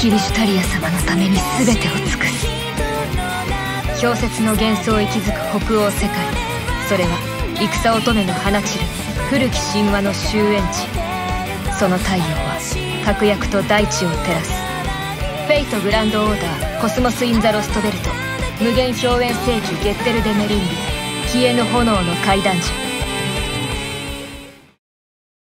キリシュタリア様のために全てを尽くす。氷雪の幻想息づく北欧世界。それは戦乙女の放ちる古き神話の終焉地。その太陽は赫々と大地を照らす。 Fate/Grand Order Cosmos in the Lostbelt。無間氷焔世紀ゲッテルデメリング消えぬ炎の快男児。